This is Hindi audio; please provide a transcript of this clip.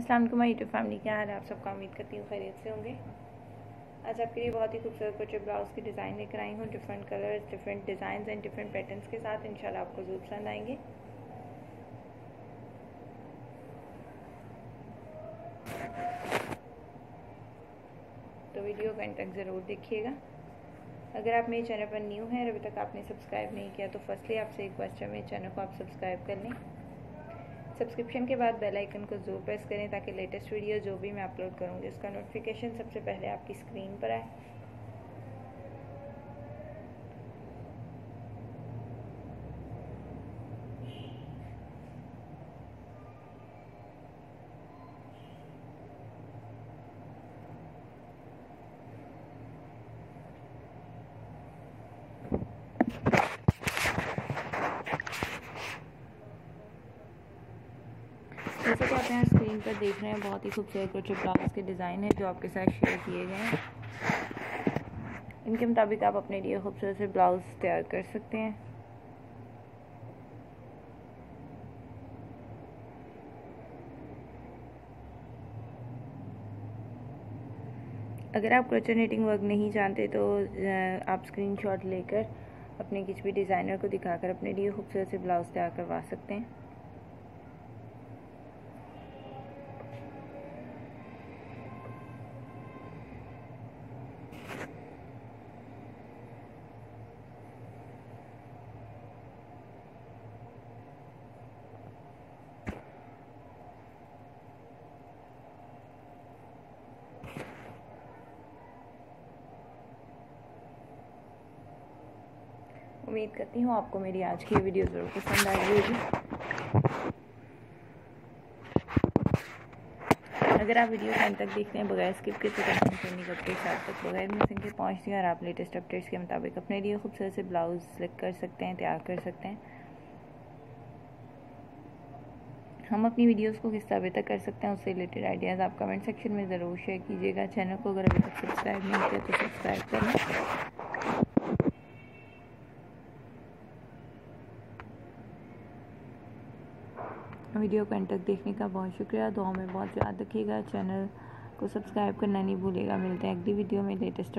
अस्सलाम वालेकुम यूट्यूब फैमिली क्या हाल है? आप सबका उम्मीद करती हूँ खैरियत से होंगे। आज आपके लिए बहुत ही खूबसूरत कुछ ब्लाउज़ की डिज़ाइन लेकर आई हूँ। Different colours different design and different patterns के साथ इंशाल्लाह आपको ज़रूर पसंद आएँगे। तो वीडियो को एंड तक ज़रूर देखिएगा। अगर आप मेरे चैनल पर न्यू हैं और अभी तक आपने सब्सक्राइब नहीं किया तो फर्स्टली आपसे एक क्वेश्चन मेरे चैनल को आप सब्सक्राइब कर लें। सब्सक्रिप्शन के बाद बेल आइकन को ज़रूर प्रेस करें ताकि लेटेस्ट वीडियो जो भी मैं अपलोड करूँगी, उसका नोटिफिकेशन सबसे पहले आपकी स्क्रीन पर आए। जैसे कि आप यहाँ स्क्रीन पर देख रहे हैं, बहुत ही खूबसूरत कुछ ब्लाउज के डिज़ाइन है जो आपके साथ शेयर किए गए हैं। इनके मुताबिक आप अपने लिए खूबसूरत से ब्लाउज तैयार कर सकते हैं। अगर आप क्रोचर नीटिंग वर्क नहीं जानते तो आप स्क्रीनशॉट लेकर अपने किसी भी डिज़ाइनर को दिखाकर अपने लिए खूबसूरत से ब्लाउज तैयार करवा सकते हैं। उम्मीद करती हूँ आपको मेरी आज की वीडियो ज़रूर पसंद आई होगी। अगर आप वीडियो टाइम तक देखते हैं, बगैर स्किप के तो करनी करते साथ तक बगैर मिसिंग के पहुँचती हैं और आप लेटेस्ट अपडेट्स के मुताबिक अपने लिए खूबसूरत से ब्लाउज सिलेक्ट कर सकते हैं, तैयार कर सकते हैं। हम अपनी वीडियोस को किस तरह बेहतर कर सकते हैं, उससे रिलेटेड आइडियाज़ आप कमेंट सेक्शन में ज़रूर शेयर कीजिएगा। चैनल को अगर अभी तक सब्सक्राइब नहीं किया तो सब्सक्राइब करें वीडियो को एंड तक देखने का बहुत शुक्रिया। दुआ में बहुत याद रखिएगा। चैनल को सब्सक्राइब करना नहीं भूलेगा मिलते हैं अगली वीडियो में। लेटेस्ट